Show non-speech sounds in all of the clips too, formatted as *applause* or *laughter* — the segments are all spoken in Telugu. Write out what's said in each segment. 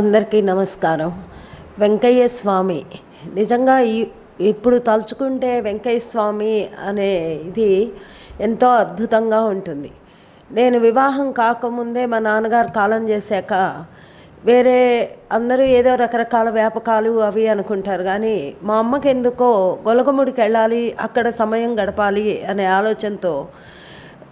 అందరికీ నమస్కారం. వెంకయ్య స్వామి. నిజంగా ఈ- ఇప్పుడు తలుచుకుంటే వెంకయ్య స్వామి అనే ఇది ఎంతో అద్భుతంగా ఉంటుంది. నేను వివాహం కాకముందే మా నాన్నగారు కాలం చేశాక వేరే అందరూ ఏదో రకరకాల వ్యాపకాలు అవి అనుకుంటారు. కానీ మా అమ్మకి ఎందుకో గొలగముడికి వెళ్ళాలి అక్కడ సమయం గడపాలి అనే ఆలోచనతో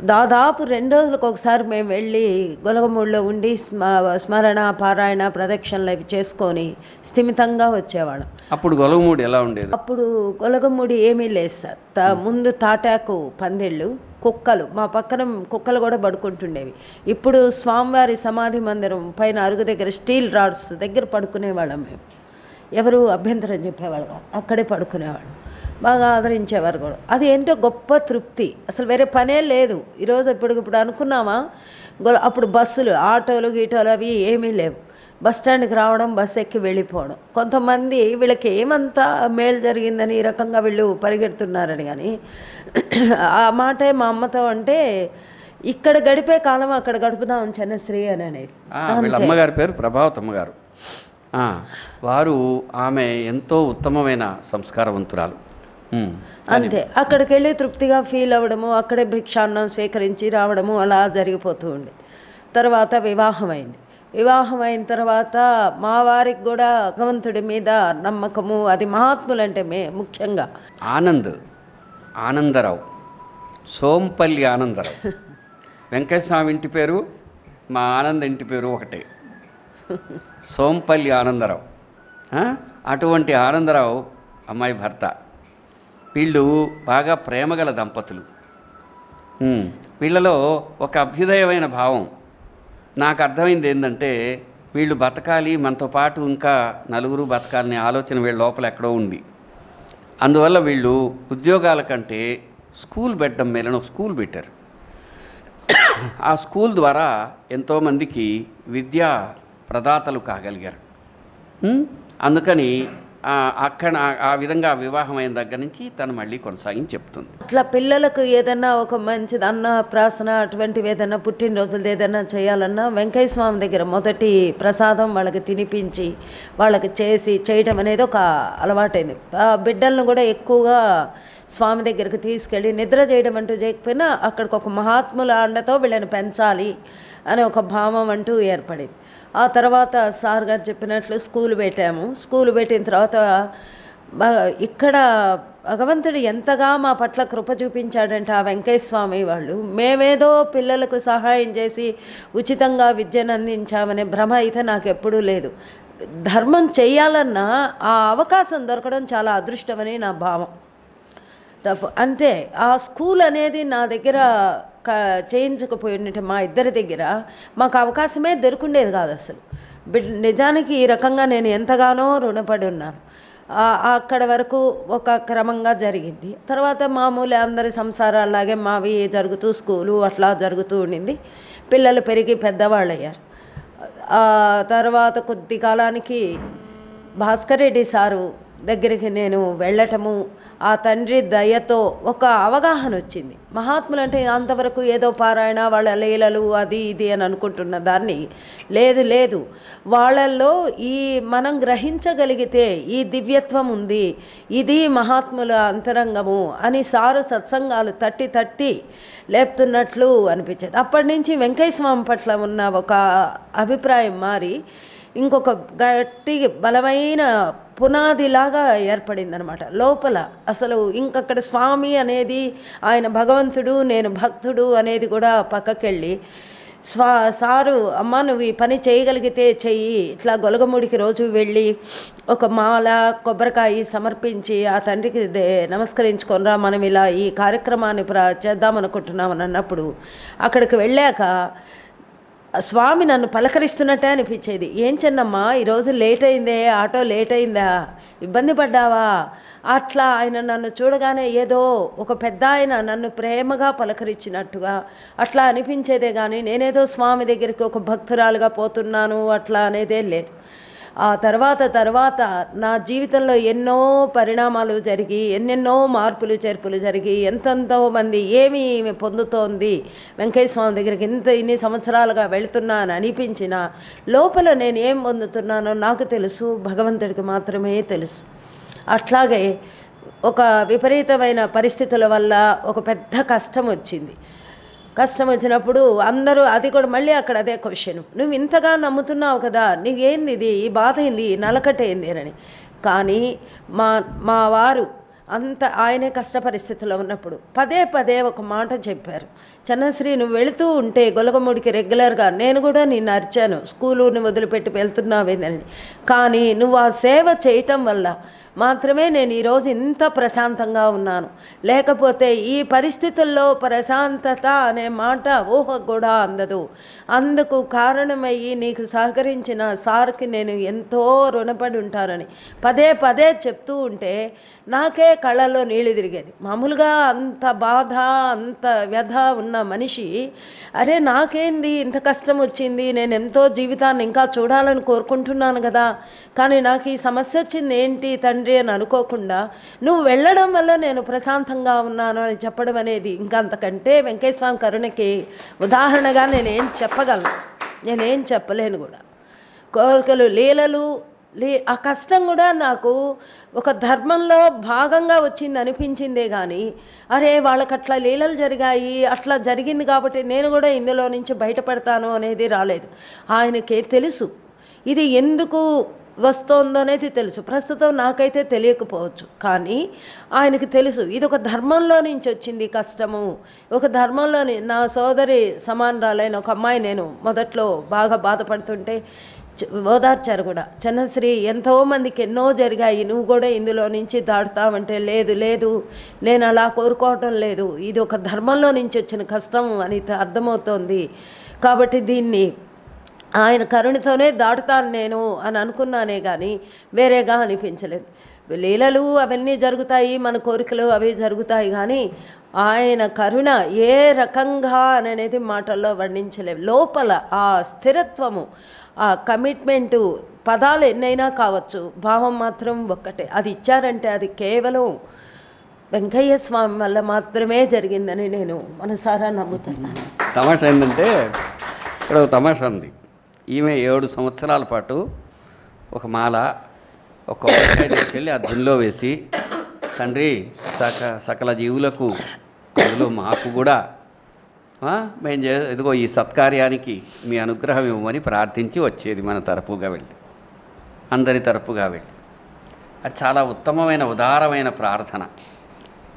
దాదాపు రెండు రోజులకు ఒకసారి మేము వెళ్ళి గొలగమూడిలో ఉండి స్మ స్మరణ పారాయణ ప్రదక్షిణలు అవి చేసుకొని స్థిమితంగా వచ్చేవాళ్ళం. అప్పుడు గొలగమూడి ఎలా ఉండేది? అప్పుడు గొలగముడి ఏమీ లేదు సార్. ముందు తాటాకు పందిళ్ళు కుక్కలు మా పక్కన కుక్కలు కూడా పడుకుంటుండేవి. ఇప్పుడు స్వామివారి సమాధి మందిరం పైన అరుగు దగ్గర స్టీల్ రాడ్స్ దగ్గర పడుకునేవాళ్ళం మేము. ఎవరు అభ్యంతరం చెప్పేవాళ్ళు కాదు. అక్కడే పడుకునేవాళ్ళం. బాగా ఆదరించేవారు కూడా. అది ఏంటో గొప్ప తృప్తి. అసలు వేరే పనే లేదు. ఈరోజు ఇప్పుడు ఇప్పుడు అనుకున్నామా? అప్పుడు బస్సులు ఆటోలు గీటోలు అవి ఏమీ లేవు. బస్ స్టాండ్కి రావడం బస్ ఎక్కి వెళ్ళిపోవడం. కొంతమంది వీళ్ళకి ఏమంతా మేలు జరిగిందని ఈ రకంగా వీళ్ళు పరిగెడుతున్నారని కానీ ఆ మాటే మా అమ్మతో అంటే ఇక్కడ గడిపే కాలం అక్కడ గడుపుదాం చెన్నశ్రీ అని అనేది. వీళ్ళ అమ్మగారి పేరు ప్రభావతమ్మ గారు. వారు ఆమె ఎంతో ఉత్తమమైన సంస్కారవంతురాలు. అంతే. అక్కడికి వెళ్ళి తృప్తిగా ఫీల్ అవ్వడము అక్కడే భిక్షాన్నం స్వీకరించి రావడము అలా జరిగిపోతూ ఉండేది తర్వాత వివాహం అయింది వివాహం అయిన తర్వాత మా వారికి కూడా భగవంతుడి మీద నమ్మకము అది మహాత్ములంటే మే ముఖ్యంగా. ఆనంద్ ఆనందరావు సోంపల్లి ఆనందరావు. *laughs* వెంకటస్వామి ఇంటి పేరు మా ఆనంద్ ఇంటి పేరు ఒకటే. సోంపల్లి ఆనందరావు? అటువంటి ఆనందరావు అమ్మాయి భర్త. వీళ్ళు బాగా ప్రేమగల దంపతులు. వీళ్ళలో ఒక అభ్యుదయమైన భావం. నాకు అర్థమైంది ఏంటంటే వీళ్ళు బతకాలి మనతో పాటు ఇంకా నలుగురు బతకాలనే ఆలోచన వీళ్ళ లోపల ఎక్కడో ఉంది. అందువల్ల వీళ్ళు ఉద్యోగాల కంటే స్కూల్ పెట్టడం మేలని ఒక స్కూల్ పెట్టారు. ఆ స్కూల్ ద్వారా ఎంతోమందికి విద్యా ప్రదాతలు కాగలిగారు. అందుకని అక్కడ ఆ- విధంగా వివాహం అయిన దగ్గర నుంచి తను మళ్ళీ కొనసాగించి చెప్తుంది. అట్లా పిల్లలకు ఏదైనా ఒక మంచిది అన్న ప్రాసన అటువంటివి ఏదైనా పుట్టినరోజులు ఏదైనా చేయాలన్నా వెంకయ్య స్వామి దగ్గర మొదటి ప్రసాదం వాళ్ళకి తినిపించి వాళ్ళకి చేసి చేయటం అనేది ఒక అలవాటైంది. ఆ బిడ్డలను కూడా ఎక్కువగా స్వామి దగ్గరికి తీసుకెళ్ళి నిద్ర చేయడం అంటూ చేయకపోయినా అక్కడికి ఒక మహాత్ముల అండతో వీళ్ళని పెంచాలి అనే ఒక భావం అంటూ ఏర్పడింది. ఆ తర్వాత సార్ గారు చెప్పినట్లు స్కూల్ పెట్టాము. స్కూల్ పెట్టిన తర్వాత ఇక్కడ భగవంతుడు ఎంతగా మా పట్ల కృప చూపించాడంటే ఆ వెంకయ్య స్వామి వాళ్ళు. మేమేదో పిల్లలకు సహాయం చేసి ఉచితంగా విద్యను అందించామనే భ్రమ అయితే నాకు ఎప్పుడూ లేదు. ధర్మం చేయాలన్నా ఆ అవకాశం దొరకడం చాలా అదృష్టమని నా భావం. తప్పు. అంటే ఆ స్కూల్ అనేది నా దగ్గర క చేయించకపోయినట్టు మా ఇద్దరి దగ్గర మాకు అవకాశమే దొరుకుండేది కాదు అసలు. నిజానికి ఈ రకంగా నేను ఎంతగానో రుణపడి ఉన్నాను. అక్కడ వరకు ఒక క్రమంగా జరిగింది. తర్వాత మామూలు అందరి సంసారాలాగే మావి జరుగుతూ స్కూలు అట్లా జరుగుతూ ఉండింది. పిల్లలు పెరిగి పెద్దవాళ్ళు అయ్యారు తర్వాత కొద్ది కాలానికి భాస్కర్ రెడ్డి సారు దగ్గరికి నేను వెళ్ళటము ఆ తండ్రి దయతో ఒక అవగాహన వచ్చింది. మహాత్ములు అంటే అంతవరకు ఏదో పారాయణ వాళ్ళ లీలలు అది ఇది అని అనుకుంటున్న దాన్ని లేదు లేదు. వాళ్ళల్లో ఈ మనం గ్రహించగలిగితే ఈ దివ్యత్వం ఉంది ఇది మహాత్ముల అంతరంగము అని సారు సత్సంగాలు తట్టి తట్టి లేపుతున్నట్లు అనిపించేది. అప్పటి నుంచి వెంకయ్య స్వామి పట్ల ఉన్న ఒక అభిప్రాయం మారి ఇంకొక గట్టి బలమైన పునాదిలాగా ఏర్పడిందనమాట లోపల అసలు ఇంకక్కడ స్వామి అనేది ఆయన భగవంతుడు నేను భక్తుడు అనేది కూడా పక్కకెళ్ళి స్వా సారు అమ్మ నువ్వు ఈ పని చేయగలిగితే చెయ్యి. ఇట్లా గొలగముడికి రోజు వెళ్ళి ఒక మాల కొబ్బరికాయ సమర్పించి ఆ తండ్రికి దే- నమస్కరించుకొనిరా మనం ఇలా ఈ కార్యక్రమాన్ని ప్ర చేద్దామనుకుంటున్నామని అన్నప్పుడు అక్కడికి వెళ్ళాక స్వామి నన్ను పలకరిస్తున్నట్టే అనిపించేది. ఏం చెన్నమ్మా ఈరోజు లేట్ అయిందే ఆటో లేట్ అయిందా? ఇబ్బంది పడ్డావా? అట్లా ఆయన నన్ను చూడగానే ఏదో ఒక పెద్ద ఆయన నన్ను ప్రేమగా పలకరించినట్టుగా అట్లా అనిపించేదే కానీ నేనేదో స్వామి దగ్గరికి ఒక భక్తురాలుగా పోతున్నాను అట్లా అనేదే లేదు. ఆ తర్వాత తర్వాత నా జీవితంలో ఎన్నో పరిణామాలు జరిగి ఎన్నెన్నో మార్పులు చేర్పులు జరిగి ఎంతెంతో మంది ఏమి పొందుతోంది వెంకయ్య స్వామి దగ్గరికి ఇంత ఇన్ని సంవత్సరాలుగా వెళుతున్నాను అనిపించిన లోపల నేను ఏం పొందుతున్నానో నాకు తెలుసు భగవంతుడికి మాత్రమే తెలుసు. అట్లాగే ఒక విపరీతమైన పరిస్థితుల వల్ల ఒక పెద్ద కష్టం వచ్చింది. కష్టం వచ్చినప్పుడు అందరూ అది కూడా మళ్ళీ అక్కడ అదే క్వశ్చన్ నువ్వు ఇంతగా నమ్ముతున్నావు కదా నీకేంది ఇది? ఈ బాధ ఏంది? ఈ నలకట ఏంది అని. కానీ మా మా వారు అంత ఆయనే కష్ట పరిస్థితిలో ఉన్నప్పుడు పదే పదే ఒక మాట చెప్పారు. చన్నశ్రీ నువ్వు వెళుతూ ఉంటే గొలగముడికి రెగ్యులర్గా నేను కూడా నిన్ను అరిచాను. స్కూలుని వదిలిపెట్టి వెళ్తున్నావేనండి కానీ నువ్వు ఆ సేవ చేయటం వల్ల మాత్రమే నేను ఈరోజు ఇంత ప్రశాంతంగా ఉన్నాను. లేకపోతే ఈ పరిస్థితుల్లో ప్రశాంతత అనే మాట ఊహ కూడా అందదు. అందుకు కారణమయ్యి నీకు సహకరించిన సార్కి నేను ఎంతో రుణపడి ఉంటానని పదే పదే చెప్తూ ఉంటే నాకే కళ్ళలో నీళ్ళు తిరిగేది. మామూలుగా అంత బాధ అంత వ్యధ ఉన్న మనిషి అరే నాకేంది? ఇంత కష్టం వచ్చింది. నేను ఎంతో జీవితాన్ని ఇంకా చూడాలని కోరుకుంటున్నాను కదా. కానీ నాకు ఈ సమస్య వచ్చింది ఏంటి తండ్రి అని అనుకోకుండా నువ్వు వెళ్ళడం వల్ల నేను ప్రశాంతంగా ఉన్నాను అని చెప్పడం అనేది ఇంకా అంతకంటే వెంకటేశ్వరం కరుణకి ఉదాహరణగా నేనేం చెప్పగలను. నేనేం చెప్పలేను కూడా. కోరికలు లీలలు లే ఆ కష్టం కూడా నాకు ఒక ధర్మంలో భాగంగా వచ్చింది అనిపించిందే కానీ అరే వాళ్ళకి అట్లా లీలలు జరిగాయి అట్లా జరిగింది కాబట్టి నేను కూడా ఇందులో నుంచి బయటపడతాను అనేది రాలేదు. ఆయనకే తెలుసు. ఇది ఎందుకు వస్తోందో అనేది తెలుసు. ప్రస్తుతం నాకైతే తెలియకపోవచ్చు. కానీ ఆయనకి తెలుసు. ఇది ఒక ధర్మంలో నుంచి వచ్చింది కష్టము. ఒక ధర్మంలోని నా సోదరి సమానరాలైన ఒక అమ్మాయి నేను మొదట్లో బాగా బాధపడుతుంటే ఓదార్చారు కూడా. చన్నశ్రీ ఎంతో మందికి ఎన్నో జరిగాయి. నువ్వు కూడా ఇందులో నుంచి దాటుతావంటే లేదు లేదు. నేను అలా కోరుకోవటం లేదు. ఇది ఒక ధర్మంలో నుంచి వచ్చిన కష్టం అని అర్థమవుతోంది. కాబట్టి దీన్ని ఆయన కరుణతోనే దాటుతాను నేను అని అనుకున్నానే కానీ వేరేగా అనిపించలేదు. లీలలు అవన్నీ జరుగుతాయి మన కోరికలు అవి జరుగుతాయి కానీ ఆయన కరుణ ఏ రకంగా అనేది మాటల్లో వర్ణించలేము లోపల ఆ స్థిరత్వము ఆ కమిట్మెంటు పదాలు ఎన్నైనా కావచ్చు భావం మాత్రం ఒక్కటే. అది ఇచ్చారంటే అది కేవలం వెంకయ్య స్వామి వల్ల మాత్రమే జరిగిందని నేను మనసారా నమ్ముతున్నాను. తమాషా ఏంటంటే ఇక్కడ ఒక తమాషా ఉంది. ఈమె ఏడు సంవత్సరాల పాటు ఒక మాల ఒక వెళ్ళి ఆ దుల్లో వేసి తండ్రి సక సకల జీవులకు అందులో మాకు కూడా మేము చే ఇదిగో ఈ సత్కార్యానికి మీ అనుగ్రహం ఇవ్వమని ప్రార్థించి వచ్చేది మన తరపుగా వెళ్ళి. అందరి తరపుగా వెళ్ళి. అది చాలా ఉత్తమమైన ఉదారమైన ప్రార్థన.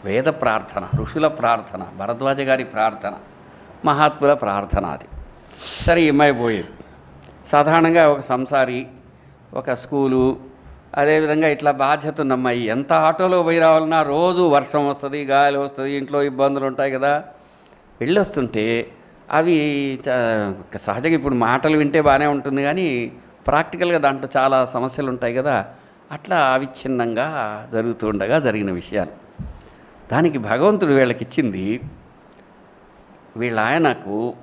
వేద ప్రార్థన ఋషుల ప్రార్థన భరద్వాజ గారి ప్రార్థన మహాత్ముల ప్రార్థన అది. సరే ఏమైపోయేది సాధారణంగా ఒక సంసారి ఒక స్కూలు అదేవిధంగా ఇట్లా బాధ్యత ఉన్నమ్మాయి. ఎంత ఆటోలో పోయి రావాలన్నా రోజు వర్షం వస్తుంది గాలి వస్తుంది ఇంట్లో ఇబ్బందులు ఉంటాయి కదా. వెళ్ళొస్తుంటే అవి చ- సహజంగా ఇప్పుడు మాటలు వింటే బాగానే ఉంటుంది కానీ ప్రాక్టికల్గా దాంట్లో చాలా సమస్యలు ఉంటాయి కదా అట్లా అవిచ్ఛిన్నంగా జరుగుతూ ఉండగా జరిగిన విషయాలు. దానికి భగవంతుడు వీళ్ళకి ఇచ్చింది వీళ్ళ ఆయనకు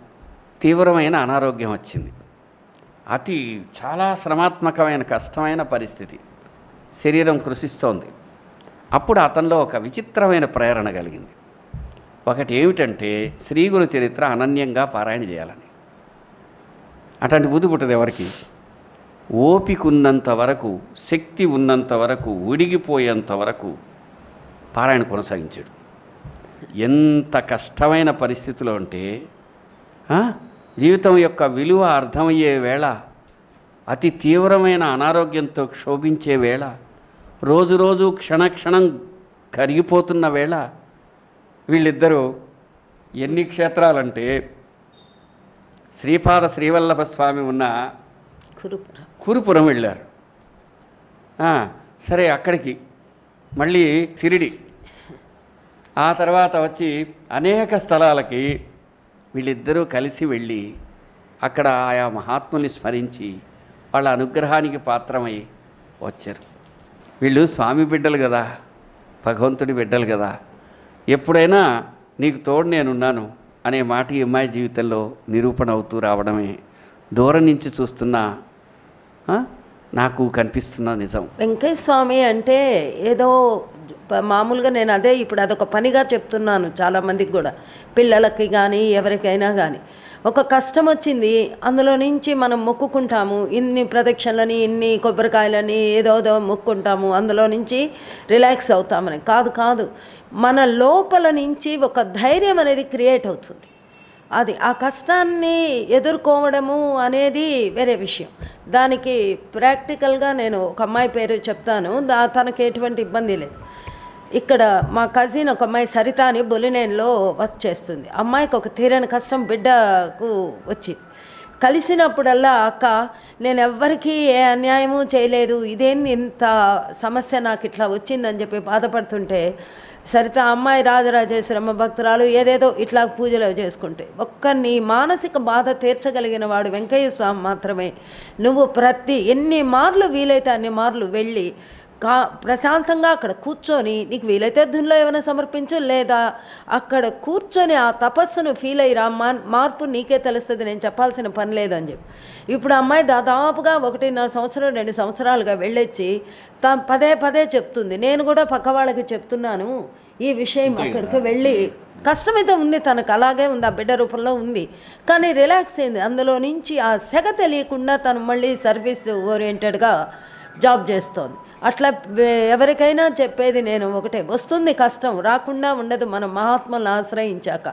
తీవ్రమైన అనారోగ్యం వచ్చింది. అతి చాలా శ్రమాత్మకమైన కష్టమైన పరిస్థితి. శరీరం కృషిస్తోంది. అప్పుడు అతనిలో ఒక విచిత్రమైన ప్రేరణ కలిగింది. ఒకటి ఏమిటంటే శ్రీగురు చరిత్ర అనన్యంగా పారాయణ చేయాలని. అటువంటి బుద్ధి పుట్టదు ఎవరికి? ఓపిక ఉన్నంత వరకు శక్తి ఉన్నంత వరకు ఉడిగిపోయేంత వరకు పారాయణ కొనసాగించాడు. ఎంత కష్టమైన పరిస్థితిలో ఉంటే జీవితం యొక్క విలువ అర్థమయ్యే వేళ అతి తీవ్రమైన అనారోగ్యంతో క్షోభించే వేళ రోజు రోజు క్షణక్షణం కరిగిపోతున్న వేళ వీళ్ళిద్దరూ ఎన్ని క్షేత్రాలంటే శ్రీపాద శ్రీవల్లభ స్వామి ఉన్న కురుపుర. కురుపురం వెళ్ళారు. సరే అక్కడికి. మళ్ళీ సిరిడి ఆ తర్వాత వచ్చి అనేక స్థలాలకి వీళ్ళిద్దరూ కలిసి వెళ్ళి అక్కడ ఆయా మహాత్ముల్ని స్మరించి వాళ్ళ అనుగ్రహానికి పాత్రమై వచ్చారు. వీళ్ళు స్వామి బిడ్డలు కదా భగవంతుడి బిడ్డలు కదా. ఎప్పుడైనా నీకు తోడు నేనున్నాను అనే మాట ఈ అమ్మాయి జీవితంలో నిరూపణ అవుతూ రావడమే. దూరం నుంచి చూస్తున్న నాకు కనిపిస్తున్న నిజం. వెంకయ్య స్వామి అంటే ఏదో మామూలుగా నేను అదే ఇప్పుడు అదొక పనిగా చెప్తున్నాను చాలామందికి కూడా. పిల్లలకి కానీ ఎవరికైనా కానీ ఒక కష్టం వచ్చింది అందులో నుంచి మనం మొక్కుకుంటాము. ఇన్ని ప్రదక్షిణలని ఇన్ని కొబ్బరికాయలని ఏదోదో మొక్కుంటాము. అందులో నుంచి రిలాక్స్ అవుతామని. కాదు కాదు. మన లోపల నుంచి ఒక ధైర్యం అనేది క్రియేట్ అవుతుంది. అది ఆ కష్టాన్ని ఎదుర్కోవడము అనేది వేరే విషయం. దానికి ప్రాక్టికల్గా నేను ఒక అమ్మాయి పేరు చెప్తాను. దా తనకి ఎటువంటి ఇబ్బంది లేదు. ఇక్కడ మా కజిన్ ఒక అమ్మాయి సరిత అని బొలినేన్లో వర్క్ చేస్తుంది. అమ్మాయికి ఒక తీరని కష్టం బిడ్డకు వచ్చి. కలిసినప్పుడల్లా అక్క నేను ఎవ్వరికీ ఏ అన్యాయము చేయలేదు. ఇదేంది ఇంత సమస్య నాకు ఇట్లా వచ్చిందని చెప్పి బాధపడుతుంటే సరిత అమ్మాయి రాజరాజేశ్వరమ్మ భక్తురాలు ఏదేదో ఇట్లా పూజలు చేసుకుంటే. ఒక్క నీ మానసిక బాధ తీర్చగలిగిన వాడు వెంకయ్య స్వామి మాత్రమే. నువ్వు ప్రతి ఎన్ని మార్లు వీలైతే అన్ని మార్లు వెళ్ళి కా ప్రశాంతంగా అక్కడ కూర్చొని నీకు వీలైతే ధునిలో ఏమైనా సమర్పించు లేదా అక్కడ కూర్చొని ఆ తపస్సును ఫీల్ అయ్యి రా మా మార్పు నీకే తెలుస్తుంది నేను చెప్పాల్సిన పని లేదని చెప్పి. ఇప్పుడు అమ్మాయి దాదాపుగా ఒకటిన్నర సంవత్సరం రెండు సంవత్సరాలుగా వెళ్ళొచ్చి తా పదే పదే చెప్తుంది. నేను కూడా పక్క వాళ్ళకి చెప్తున్నాను ఈ విషయం అక్కడికి వెళ్ళి కష్టమైతే ఉంది తనకు అలాగే ఉంది ఆ బిడ్డ రూపంలో ఉంది. కానీ రిలాక్స్ అయింది. అందులో నుంచి ఆ సెగ తెలియకుండా తను మళ్ళీ సర్వీస్ ఓరియంటెడ్గా జాబ్ చేస్తోంది. అట్లా ఎవరికైనా చెప్పేది నేను ఒకటే. వస్తుంది కష్టం రాకుండా ఉండదు మన మహాత్ములను ఆశ్రయించాక.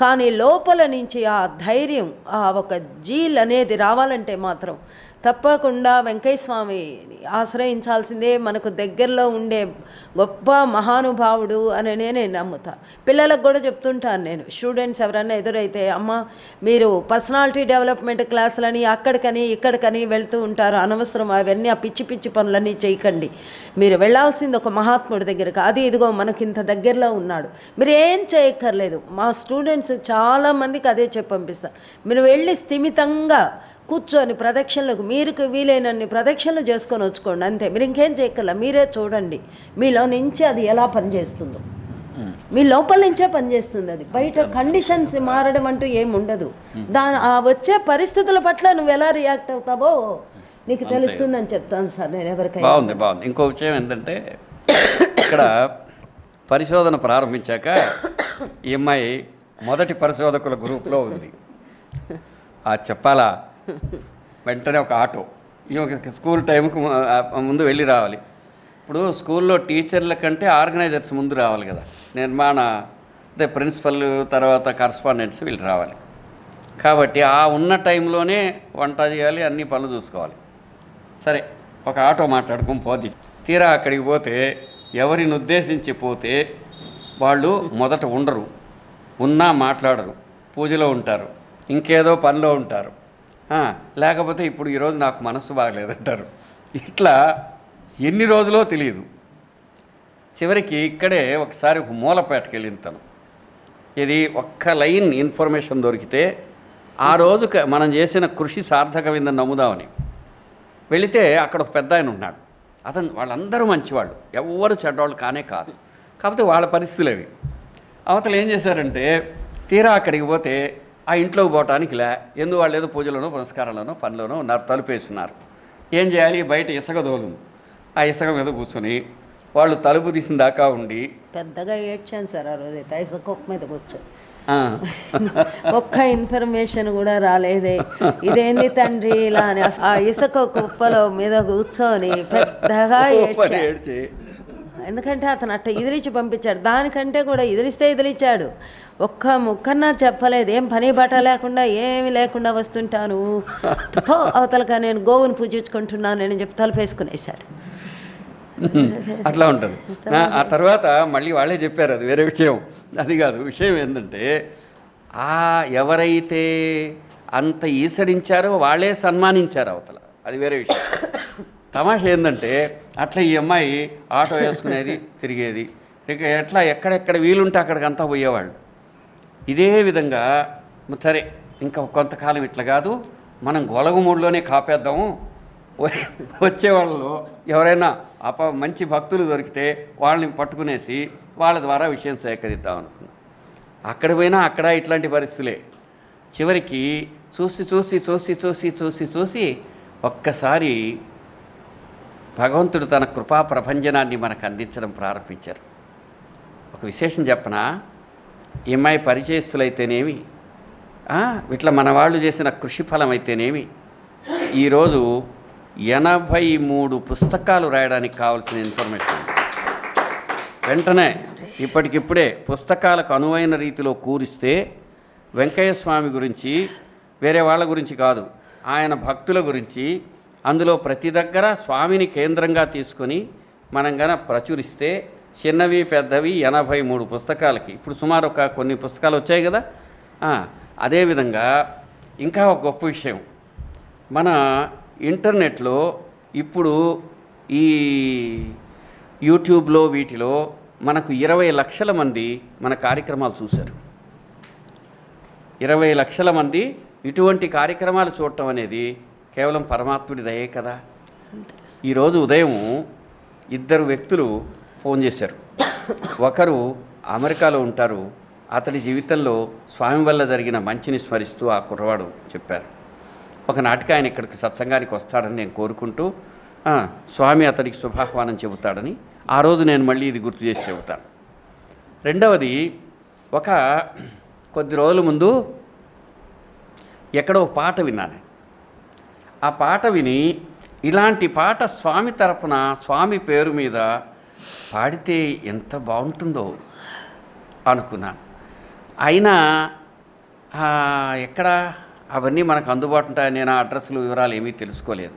కానీ లోపల నుంచి ఆ ధైర్యం ఆ ఒక జీల్ అనేది రావాలంటే మాత్రం తప్పకుండా వెంకయ్య స్వామిని ఆశ్రయించాల్సిందే మనకు దగ్గరలో ఉండే గొప్ప మహానుభావుడు అని నేనే నమ్ముతా. పిల్లలకు కూడా చెప్తుంటాను నేను స్టూడెంట్స్ ఎవరైనా ఎదురైతే అమ్మ మీరు పర్సనాలిటీ డెవలప్మెంట్ క్లాసులని అక్కడికని ఇక్కడికని వెళ్తూ ఉంటారు అనవసరం అవన్నీ ఆ పిచ్చి పిచ్చి పనులన్నీ చేయకండి. మీరు వెళ్ళాల్సింది ఒక మహాత్ముడి దగ్గరకు అది ఇదిగో మనకి ఇంత దగ్గరలో ఉన్నాడు. మీరు ఏం చేయక్కర్లేదు మా స్టూడెంట్స్ చాలామందికి అదే చెప్పి పంపిస్తారు మీరు వెళ్ళి స్థిమితంగా కూర్చొని ప్రదక్షిణలకు మీకు వీలైనన్ని ప్రదక్షిణలు చేసుకొని వచ్చుకోండి. అంతే. మీరు ఇంకేం చేయక్కర్లా. మీరే చూడండి. మీలో నుంచి అది ఎలా పనిచేస్తుందో. మీ లోపల నుంచే పనిచేస్తుంది అది. బయట కండిషన్స్ మారడం అంటూ ఏం ఉండదు. దాని ఆ వచ్చే పరిస్థితుల పట్ల నువ్వు ఎలా రియాక్ట్ అవుతావో నీకు తెలుస్తుందని చెప్తాను సార్ నేను ఎవరికైనా. బాగుంది బాగుంది. ఇంకో విషయం ఏంటంటే ఇక్కడ పరిశోధన ప్రారంభించాక ఈ అమ్మాయి మొదటి పరిశోధకుల గ్రూప్లో ఉంది. ఆ చెప్పాలా? వెంటనే ఒక ఆటో. ఈమెకి స్కూల్ టైంకు ముందు వెళ్ళి రావాలి. ఇప్పుడు స్కూల్లో టీచర్ల కంటే ఆర్గనైజర్స్ ముందు రావాలి కదా. నిర్మాణ అదే ప్రిన్సిపల్ తర్వాత కరస్పాండెంట్స్ వీళ్ళు రావాలి. కాబట్టి ఆ ఉన్న టైంలోనే వంట చేయాలి అన్ని పనులు చూసుకోవాలి. సరే ఒక ఆటో మాట్లాడుకొని పోది తీరా అక్కడికి పోతే ఎవరిని ఉద్దేశించి పోతే వాళ్ళు మొదట ఉండరు. ఉన్నా మాట్లాడరు. పూజలో ఉంటారు. ఇంకేదో పనిలో ఉంటారు. లేకపోతే ఇప్పుడు ఈరోజు నాకు మనసు బాగలేదంటారు. ఇట్లా ఎన్ని రోజులో తెలియదు. చివరికి ఇక్కడే ఒకసారి ఒక మూలపేటకి వెళ్ళింది తను ఇది ఒక్క లైన్ ఇన్ఫర్మేషన్ దొరికితే ఆ రోజు మనం చేసిన కృషి సార్థకమైందని నమ్ముదామని. వెళితే అక్కడ ఒక పెద్ద ఆయన ఉన్నాడు. అతను వాళ్ళందరూ మంచివాళ్ళు. ఎవ్వరు చెడ్డవాళ్ళు కానే కాదు. కాకపోతే వాళ్ళ పరిస్థితులు అవి. అవతలు ఏం చేశారంటే తీరా అక్కడికి పోతే ఆ ఇంట్లోకి పోవటానికి లే. ఎందు వాళ్ళు ఏదో పూజలోనో పునస్కారాల్లోనో పనిలోనో ఉన్నారు తలుపేస్తున్నారు ఏం చేయాలి? బయట ఇసుక దోలుంది ఆ ఇసుక మీద కూర్చొని వాళ్ళు తలుపు తీసిన దాకా ఉండి పెద్దగా ఏడ్చాను సార్ ఆ రోజు. తైస కుక్క మీద కూర్చొని. ఆ, *laughs* ఒక్క ఇన్ఫర్మేషన్ కూడా రాలేదే. ఇదేంది తండ్రి ఇలా అని. ఆ ఇసుక కుప్పలో మీద కూర్చొని పెద్దగా ఏడ్చి ఎందుకంటే అతను అట్ట ఇదిలిచి పంపించాడు. దానికంటే కూడా ఎదిరిస్తే ఇదిలిచ్చాడు ఒక్క ముక్కన్నా చెప్పలేదు. ఏం పని బట్ట లేకుండా ఏమి లేకుండా వస్తుంటాను. పో నేను గోవుని పూజించుకుంటున్నాను నేను చెప్పి తలుపేసుకునేశాడు అట్లా ఉంటుంది. ఆ- ఆ తర్వాత మళ్ళీ వాళ్ళే చెప్పారు అది వేరే విషయం. అది కాదు విషయం ఏంటంటే ఆ ఎవరైతే అంత ఈసడించారో వాళ్ళే సన్మానించారు అవతల. అది వేరే విషయం. తమాష ఏంటంటే అట్లా ఈ అమ్మాయి ఆటో వేసుకునేది తిరిగేది. ఇక ఎట్లా ఎక్కడెక్కడ వీలుంటే అక్కడికంతా పోయేవాళ్ళు. ఇదే విధంగా సరే ఇంకా కొంతకాలం ఇట్లా కాదు మనం గొలగమూడిలోనే కాపేద్దాము. వచ్చేవాళ్ళు వచ్చే ఎవరైనా అప మంచి భక్తులు దొరికితే వాళ్ళని పట్టుకునేసి వాళ్ళ ద్వారా విషయం సేకరిద్దాం అనుకున్నాం. అక్కడ పోయినా అక్కడ ఇట్లాంటి పరిస్థితులే. చివరికి చూసి చూసి చూసి చూసి చూసి చూసి ఒక్కసారి భగవంతుడు తన కృపా ప్రభంజనాన్ని మనకు అందించడం ప్రారంభించారు. ఒక విశేషం చెప్పనా? ఈ అమ్మాయి పరిచయస్తులైతేనేమి? ఇట్లా మన వాళ్ళు చేసిన కృషి ఫలం అయితేనేమి ఈరోజు ఎనభై మూడు పుస్తకాలు రాయడానికి కావాల్సిన ఇన్ఫర్మేషన్. వెంటనే ఇప్పటికిప్పుడే పుస్తకాలకు అనువైన రీతిలో కూరిస్తే వెంకయ్య స్వామి గురించి వేరే వాళ్ళ గురించి కాదు ఆయన భక్తుల గురించి అందులో ప్రతి దగ్గర స్వామిని కేంద్రంగా తీసుకొని మనం గన ప్రచురిస్తే చిన్నవి పెద్దవి ఎనభై మూడు పుస్తకాలకి. ఇప్పుడు సుమారు ఒక కొన్ని పుస్తకాలు వచ్చాయి కదా? అదేవిధంగా ఇంకా ఒక గొప్ప విషయం. మన ఇంటర్నెట్లో ఇప్పుడు ఈ యూట్యూబ్లో వీటిలో మనకు ఇరవై లక్షల మంది మన కార్యక్రమాలు చూశారు. ఇరవై లక్షల మంది ఇటువంటి కార్యక్రమాలు చూడటం అనేది కేవలం పరమాత్ముడి దయే కదా? ఈరోజు ఉదయం ఇద్దరు వ్యక్తులు ఫోన్ చేశారు. ఒకరు అమెరికాలో ఉంటారు. అతడి జీవితంలో స్వామి వల్ల జరిగిన మంచిని స్మరిస్తూ ఆ కుర్రవాడు చెప్పారు. ఒక నాటిక ఆయన ఇక్కడికి సత్సంగానికి వస్తాడని నేను కోరుకుంటూ "ఆ, స్వామి అతడికి శుభాహ్వానం చెబుతాడని ఆ రోజు నేను మళ్ళీ ఇది గుర్తు చేసి చెబుతాను. రెండవది ఒక కొద్ది రోజుల ముందు ఎక్కడో పాట విన్నాను. ఆ పాట విని ఇలాంటి పాట స్వామి తరపున స్వామి పేరు మీద పాడితే ఎంత బాగుంటుందో అనుకున్నాను. అయినా ఎక్కడ అవన్నీ మనకు అందుబాటు ఉంటాయి నేను ఆ అడ్రస్లు వివరాలు ఏమీ తెలుసుకోలేదు.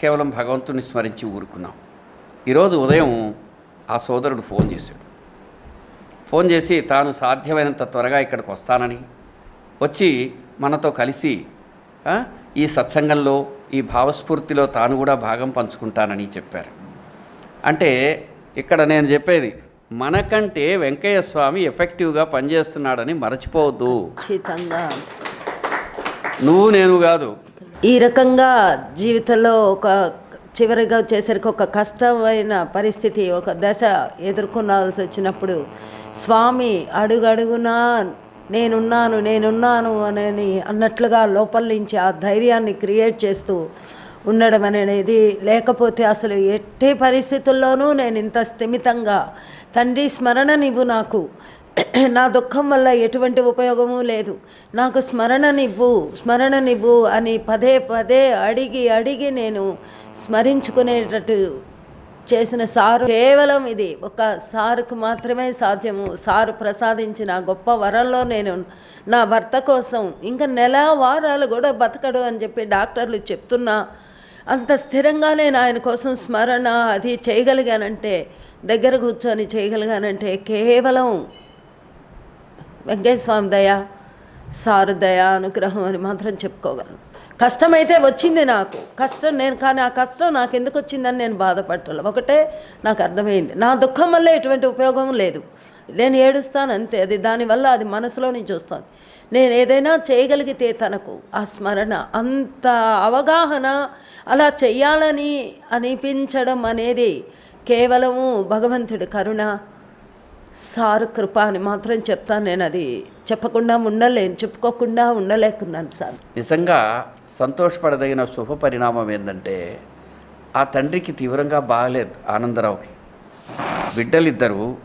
కేవలం భగవంతుని స్మరించి ఊరుకున్నాం. ఈరోజు ఉదయం ఆ సోదరుడు ఫోన్ చేశాడు. ఫోన్ చేసి తాను సాధ్యమైనంత త్వరగా ఇక్కడికి వస్తానని వచ్చి మనతో కలిసి ఈ సత్సంగంలో ఈ భావస్ఫూర్తిలో తాను కూడా భాగం పంచుకుంటానని చెప్పారు. అంటే ఇక్కడ నేను చెప్పేది మనకంటే వెంకయ్య స్వామి ఎఫెక్టివ్గా పనిచేస్తున్నాడని మరచిపోవద్దు. నువ్వు నేను కాదు. ఈ రకంగా జీవితంలో ఒక చివరిగా వచ్చేసరికి ఒక కష్టమైన పరిస్థితి ఒక దశ ఎదుర్కొనాల్సి వచ్చినప్పుడు స్వామి అడుగడుగునా నేనున్నాను నేనున్నాను అని అన్నట్లుగా లోపల నుంచి ఆ ధైర్యాన్ని క్రియేట్ చేస్తూ ఉండడం అనేది లేకపోతే అసలు ఎట్టి పరిస్థితుల్లోనూ నేను ఇంత స్థిమితంగా తండ్రి స్మరణ నీవు నాకు. *clears throat* నా దుఃఖం వల్ల ఎటువంటి ఉపయోగము లేదు. నాకు స్మరణనివ్వు స్మరణనివ్వు అని పదే పదే అడిగి అడిగి నేను స్మరించుకునేటట్టు చేసిన సారు కేవలం ఇది. ఒక సారుకు మాత్రమే సాధ్యము. సారు ప్రసాదించిన గొప్ప వరంలో నేను నా భర్త కోసం ఇంకా నెల వారాలు కూడా బతకడు అని చెప్పి డాక్టర్లు చెప్తున్నా. అంత స్థిరంగా నేను ఆయన కోసం స్మరణ అది చేయగలిగానంటే దగ్గర కూర్చొని చేయగలిగానంటే కేవలం వెంకయ్య స్వామి దయ సారు దయ అనుగ్రహం అని మాత్రం చెప్పుకోగలను. కష్టమైతే వచ్చింది నాకు. కష్టం నేను కానీ ఆ కష్టం నాకు ఎందుకు వచ్చిందని నేను బాధపడటం ఒకటే నాకు అర్థమైంది. నా దుఃఖం వల్ల ఎటువంటి ఉపయోగం లేదు. నేను ఏడుస్తాను అంతే. అది దానివల్ల అది మనసులో నుంచి వస్తుంది. నేను ఏదైనా చేయగలిగితే తనకు ఆ స్మరణ అంత అవగాహన అలా చెయ్యాలని అనిపించడం అనేది కేవలము భగవంతుడి కరుణ. సారు కృప అని మాత్రం చెప్తాను నేను అది చెప్పకుండా ఉండలేను చెప్పుకోకుండా ఉండలేకున్నాను సార్. నిజంగా సంతోషపడదగిన శుభ పరిణామం ఏంటంటే ఆ తండ్రికి తీవ్రంగా బాగలేదు ఆనందరావుకి. బిడ్డలిద్దరూ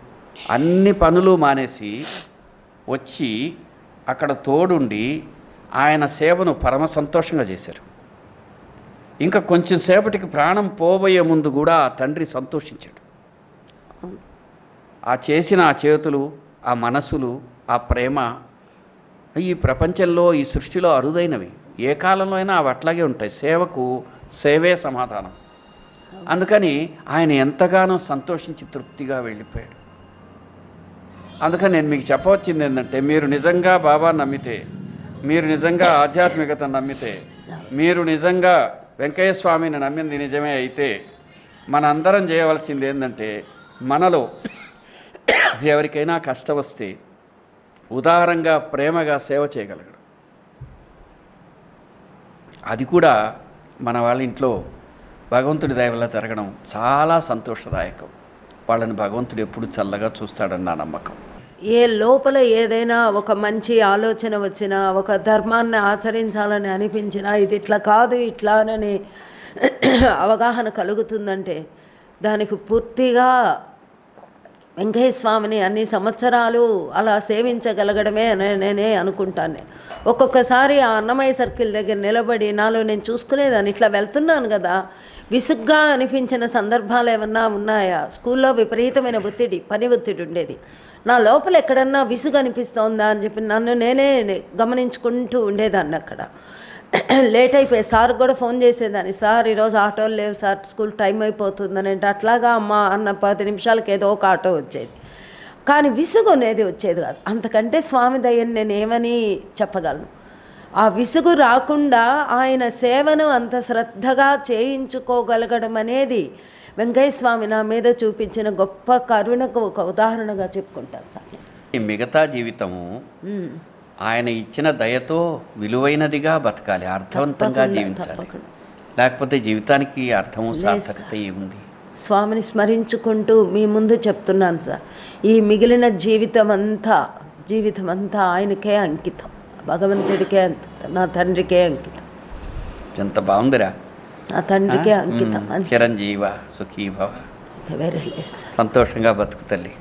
అన్ని పనులు మానేసి వచ్చి అక్కడ తోడుండి ఆయన సేవను పరమ సంతోషంగా చేశారు. ఇంకా కొంచెం సేపటికి ప్రాణం పోబోయే ముందు కూడా ఆ తండ్రి సంతోషించాడు. ఆ చేసిన ఆ చేతులు ఆ మనసులు ఆ ప్రేమ ఈ ప్రపంచంలో ఈ సృష్టిలో అరుదైనవి. ఏ కాలంలో అయినా అవి అట్లాగే ఉంటాయి. సేవకు సేవే సమాధానం. అందుకని ఆయన ఎంతగానో సంతోషించి తృప్తిగా వెళ్ళిపోయాడు. అందుకని నేను మీకు చెప్పవచ్చింది ఏంటంటే మీరు నిజంగా బాబా నమ్మితే మీరు నిజంగా ఆధ్యాత్మికత నమ్మితే మీరు నిజంగా వెంకయ్య స్వామిని నమ్మింది నిజమే అయితే మనందరం చేయవలసింది ఏంటంటే మనలో ఎవరికైనా కష్టం వస్తే ఉదారంగా ప్రేమగా సేవ చేయగలగడం. అది కూడా మన వాళ్ళ ఇంట్లో భగవంతుడి దయ వల్ల జరగడం చాలా సంతోషదాయకం. వాళ్ళని భగవంతుడు ఎప్పుడు చల్లగా చూస్తాడని నా నమ్మకం. ఏ లోపల ఏదైనా ఒక మంచి ఆలోచన వచ్చినా ఒక ధర్మాన్ని ఆచరించాలని అనిపించినా ఇది ఇట్లా కాదు ఇట్లా అని అవగాహన కలుగుతుందంటే దానికి పూర్తిగా వెంకయ్య స్వామిని అన్ని సంవత్సరాలు అలా సేవించగలగడమే అని నేనే అనుకుంటాను. నేను. ఒక్కొక్కసారి ఆ అన్నమయ్య సర్కిల్ దగ్గర నిలబడి నాలో నేను చూసుకునేదాన్ని. ఇట్లా వెళ్తున్నాను కదా. విసుగ్గా అనిపించిన సందర్భాలు ఏమన్నా ఉన్నాయా? స్కూల్లో విపరీతమైన ఒత్తిడి పని ఒత్తిడి ఉండేది. నా లోపల ఎక్కడన్నా విసుగు అనిపిస్తోందా అని చెప్పి నన్ను నేనే గమనించుకుంటూ ఉండేదాన్ని అక్కడ. లేట్ అయిపోయి సార్ కూడా ఫోన్ చేసేదాన్ని. సార్ ఈరోజు ఆటోలు లేవు సార్ స్కూల్ టైం అయిపోతుందని అంటే అట్లాగా అమ్మ అన్న పది నిమిషాలకి ఏదో ఒక ఆటో వచ్చేది. కానీ విసుగు అనేది వచ్చేది కాదు. అంతకంటే స్వామి దయ్యని నేను ఏమని చెప్పగలను? ఆ విసుగు రాకుండా ఆయన సేవను అంత శ్రద్ధగా చేయించుకోగలగడం అనేది వెంకయ్య స్వామి నా మీద చూపించిన గొప్ప కరుణకు ఒక ఉదాహరణగా చెప్పుకుంటాను సార్. మిగతా జీవితము. ఆయన ఇచ్చిన దయతో విలువైనదిగా బతకాలి అర్థవంతంగా జీవించాలి. లేకపోతే జీవితానికి అర్థము సార్థకత ఏముంది? స్వామిని స్మరించుకుంటూ మీ ముందు చెప్తున్నాను సార్ ఈ మిగిలిన జీవితం అంతా జీవితం అంతా ఆయనకే అంకితం. భగవంతుడికే అంకితం నా తండ్రికే అంకితం. ఎంత బాగుందిరా. నా తండ్రికే అంకితం చిరంజీవ సుఖీభవ. సంతోషంగా బతుకు తల్లి.